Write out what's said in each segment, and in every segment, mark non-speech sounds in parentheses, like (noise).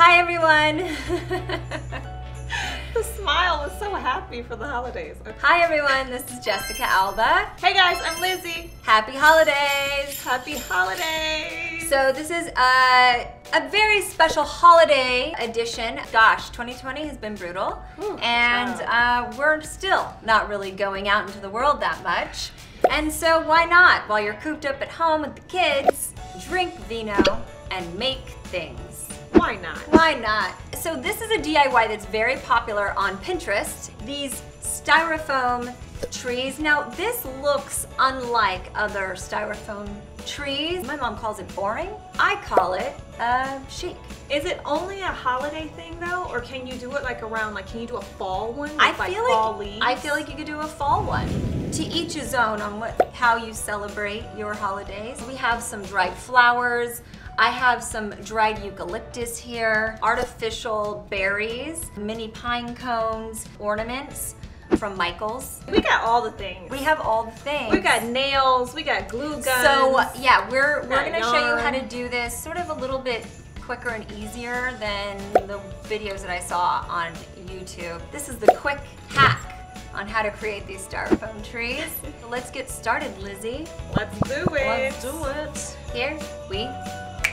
Hi everyone. (laughs) the smile was so happy for the holidays. Okay. Hi everyone, this is Jessica Alba. Hey guys, I'm Lizzy. Happy holidays. Happy holidays. So this is a, a very special holiday edition. Gosh, 2020 has been brutal. Ooh, and uh, we're still not really going out into the world that much. And so why not, while you're cooped up at home with the kids, drink vino and make things. Why not? Why not? So this is a DIY that's very popular on Pinterest. These styrofoam trees. Now this looks unlike other styrofoam trees. My mom calls it boring. I call it uh, chic. Is it only a holiday thing though, or can you do it like around like can you do a fall one? With, I like, feel fall like leaves? I feel like you could do a fall one. To each his own on what how you celebrate your holidays. We have some dried flowers. I have some dried eucalyptus here, artificial berries, mini pine cones, ornaments from Michael's. we got all the things. We have all the things. We got nails. We got glue guns. So yeah, we're we're gonna show you how to do this sort of a little bit quicker and easier than the videos that I saw on YouTube. This is the quick hack on how to create these styrofoam trees. So (laughs) let's get started, Lizzy. let's do it. Let's do it. Here we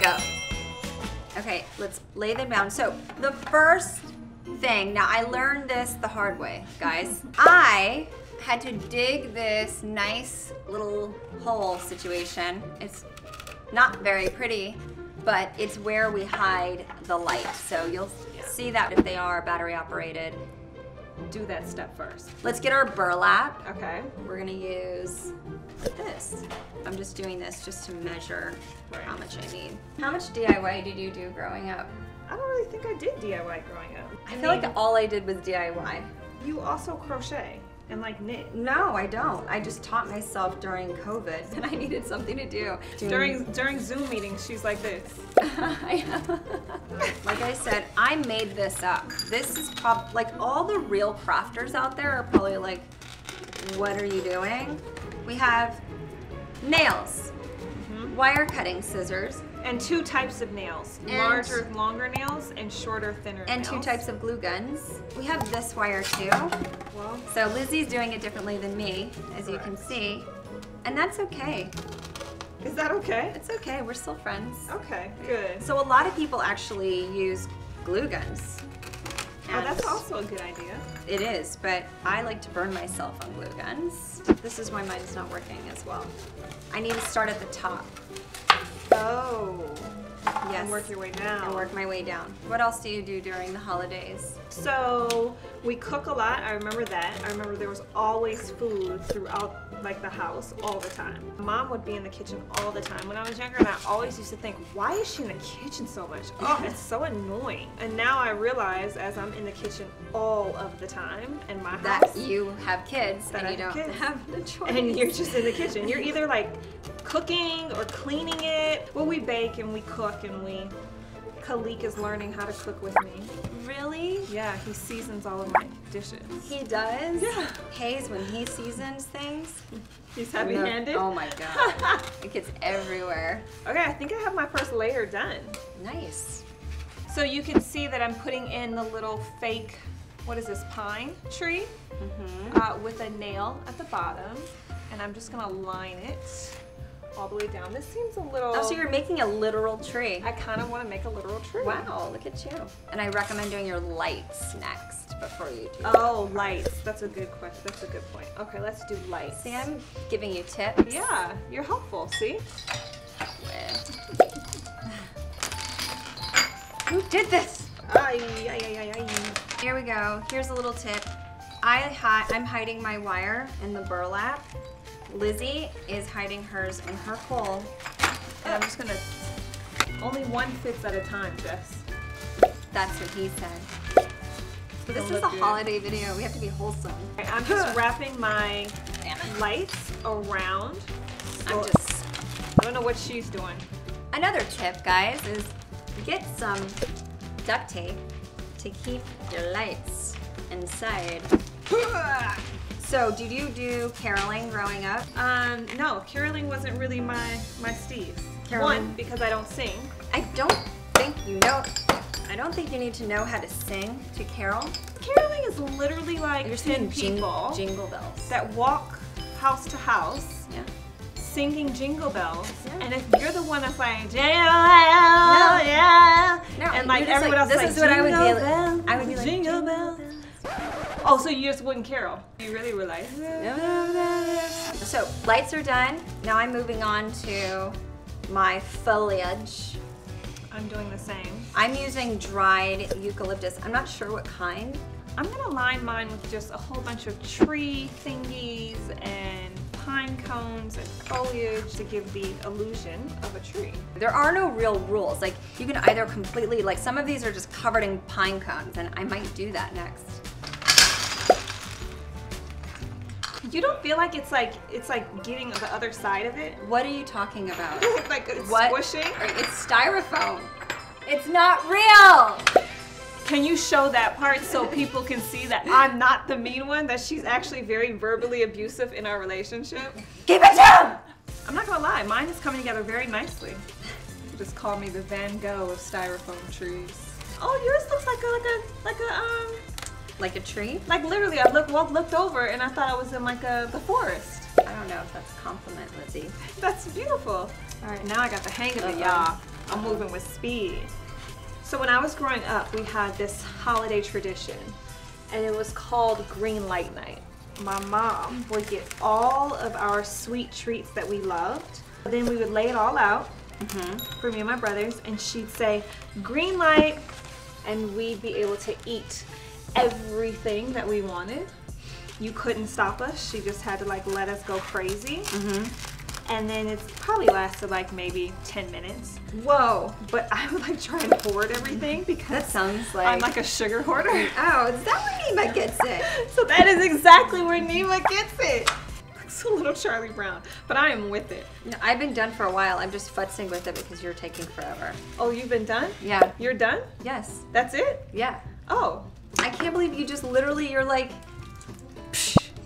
go. Okay, let's lay them down. So the first thing, now I learned this the hard way, guys. I had to dig this nice little hole situation. It's not very pretty, but it's where we hide the light. So you'll see that if they are battery operated. Do that step first. Let's get our burlap. Okay. We're gonna use this. I'm just doing this just to measure how much I need. How much DIY did you do growing up? I don't really think I did DIY growing up. I feel like all I did was DIY. you also crochet and like knit. No, I don't. I just taught myself during COVID (laughs) and I needed something to do. During during Zoom meetings, she's like this. (laughs) like I said, I made this up. This is prob like all the real crafters out there are probably like, what are you doing? We have nails, mm-hmm. wire cutting scissors, And two types of nails. And- Larger, longer nails and shorter, thinner and nails. two types of glue guns. We have this wire too. Well, So Lizzy's doing it differently than me, as you can see. And that's okay. is that okay? It's okay, we're still friends. Okay, good. So a lot of people actually use glue guns. Oh, that's also a good idea. It is, but I like to burn myself on glue guns. This is why mine's not working as well. I need to start at the top. Oh. Yes. And work your way down. And work my way down. What else do you do during the holidays? So we cook a lot. I remember that. I remember there was always food throughout like the house all the time. Mom would be in the kitchen all the time when I was younger, and I always used to think, why is she in the kitchen so much? (laughs) Oh, it's so annoying. And now I realize, as I'm in the kitchen all of the time in my house. That you have kids That and you have don't kids. have the choice. and you're just in the kitchen. You're either like cooking or cleaning it. Well, we bake and we cook and we. Khalik is learning how to cook with me. really? Yeah, he seasons all of my dishes. He does? Yeah. Hayes, when he seasons things. He's heavy-handed. Oh my god. (laughs) it gets everywhere. Okay, I think I have my first layer done. Nice. So you can see that I'm putting in the little fake, what is this, pine tree Mm-hmm. uh, with a nail at the bottom. And I'm just gonna line it all the way down. This seems a little, Oh, so you're making a literal tree. I kind of wanna make a literal tree. Wow, look at you. And I recommend doing your lights next before you do. Oh, lights. That's a good question. That's a good point. Okay, let's do lights. See, I'm giving you tips. Yeah, you're helpful. See? (laughs) Who did this? Ay, ay, ay, ay, ay. Here we go. Here's a little tip. I hi- I'm hiding my wire in the burlap. Lizzy is hiding hers in her hole. And I'm just gonna. Only one fits at a time, Jess. That's what he said. This is a good. holiday video. We have to be wholesome. Okay, I'm just (laughs) wrapping my lights around. I'm just. I don't know what she's doing. Another tip, guys, is get some duct tape to keep your lights inside. (laughs) So, did you do caroling growing up? Um, no, caroling wasn't really my my Steve. Caroling. One because I don't sing. I don't think you know. I don't think you need to know how to sing to Carol. Caroling is literally like You're 10 singing people jingle, jingle bells. that walk house to house yeah. singing jingle bells. Yeah. And if you're the one that's like, jingle bell, yeah. No, and like everyone like, else this like, is what I would be "Jingle bells, I would be like, jingle jingle bells. Oh, so you just wouldn't carol. You really were like, So lights are done. Now I'm moving on to my foliage. I'm doing the same. I'm using dried eucalyptus. I'm not sure what kind. I'm gonna line mine with just a whole bunch of tree thingies and pine cones and foliage to give the illusion of a tree. There are no real rules. Like you can either completely, like some of these are just covered in pine cones and I might do that next. You don't feel like it's like it's like getting the other side of it? What are you talking about? (laughs) like it's What? squishing? It's styrofoam. It's not real. Can you show that part so people can see that I'm not the mean one, that she's actually very verbally abusive in our relationship? Give it down. I'm not gonna lie, mine is coming together very nicely. Just call me the Van Gogh of styrofoam trees. Oh, yours looks like a like a like a um Like a tree? like literally I looked well, looked over and I thought I was in like a the forest. I don't know if that's a compliment, Lizzy. (laughs) That's beautiful. All right, now I got the hang of it, y'all. I'm moving with speed. So when I was growing up, we had this holiday tradition, and it was called Green Light Night. My mom would get all of our sweet treats that we loved. Then we would lay it all out mm-hmm. for me and my brothers, and she'd say, green light, and we'd be able to eat everything that we wanted. You couldn't stop us. She just had to like let us go crazy. Mm-hmm. And then it's probably lasted like maybe 10 minutes. Whoa, but I would like try and hoard everything (laughs) That because sounds like. I'm like a sugar hoarder. (laughs) oh, is that where Nima gets it? (laughs) so that is exactly where Nima gets it. Looks a little Charlie Brown, but I am with it. No, I've been done for a while. I'm just futzing with it because you're taking forever. Oh, you've been done? Yeah. You're done? Yes. That's it? Yeah. Oh, I can't believe you just literally, you're like,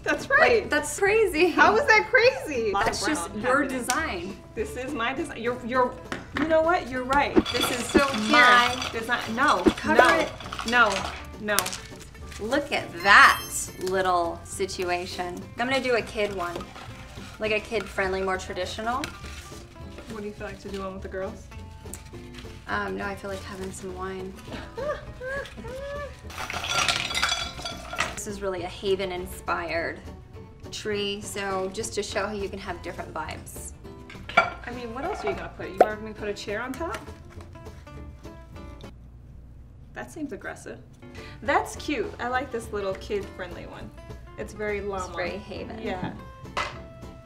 that's right. that's crazy. How is that crazy? That's Brown just your design. This is my design. You're, you're, you know what? You're right. This is So my here. design. No, Cover no, it. no, no. Look at that little situation. I'm gonna do a kid one. Like a kid friendly, more traditional. What do you feel like to do one with the girls? Um, no, I feel like having some wine. This is really a Haven inspired tree, so just to show how you can have different vibes. I mean, what else are you gonna put? You want me to put a chair on top? That seems aggressive. That's cute. I like this little kid-friendly one. It's very llama. It's very Haven. Yeah.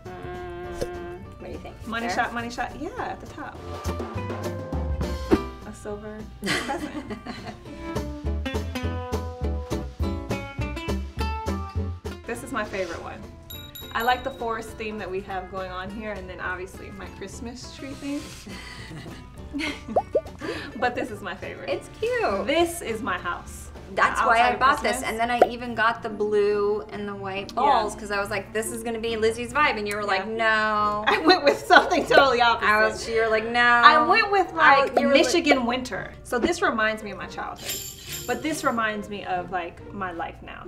Mm, what do you think? Money shot, money shot. Yeah, at the top. Silver present. (laughs) This is my favorite one. I like the forest theme that we have going on here, and then obviously my Christmas tree theme. (laughs) (laughs) but this is my favorite. It's cute. this is my house. That's why I bought this, and then I even got the blue and the white balls because I was like, "This is gonna be Lizzy's vibe," and you were like, "No." (laughs) I went with something totally opposite. I was. You were like, "No." I went with like you were like- Michigan winter. So this reminds me of my childhood. But this reminds me of like my life now.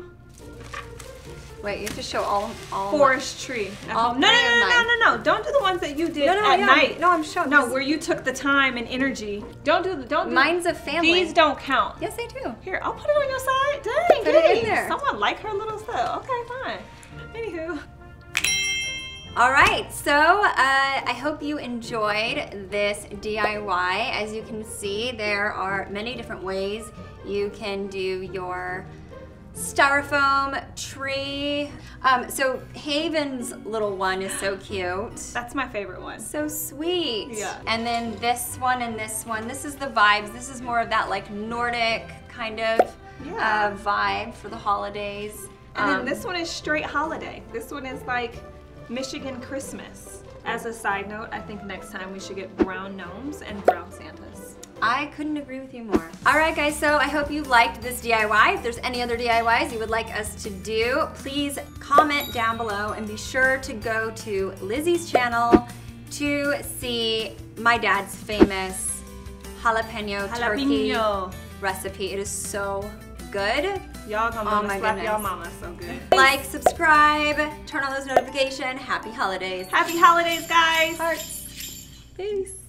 Wait, you have to show all all. Forest tree. All. No, no, no, no, no, no. Don't do the ones that you did No, no, at yeah, night. no, I'm showing- No, where you took the time and energy. Don't do the don't do Mine's a family. These don't count. Yes, they do. Here, I'll put it on your side. Dang, Put it in there. Someone like her little stuff. Okay, fine. Anywho. All right, so uh, I hope you enjoyed this DIY. As you can see, there are many different ways you can do your styrofoam tree. Um, so Haven's little one is so cute. That's my favorite one. So sweet. Yeah. And then this one and this one, this is the vibes. This is more of that like Nordic kind of Yeah. uh, vibe for the holidays. And then Um, this one is straight holiday. This one is like Michigan Christmas. As a side note, I think next time we should get brown gnomes and brown Santas. I couldn't agree with you more. All right, guys, so I hope you liked this DIY. If there's any other DIYs you would like us to do, please comment down below and be sure to go to Lizzy's channel to see my dad's famous jalapeno, turkey Jalapeno. recipe. It is so good. Y'all gonna Oh my slap y'all mama so good. Like, subscribe, turn on those notifications. Happy holidays. Happy holidays, guys. Hearts. Peace.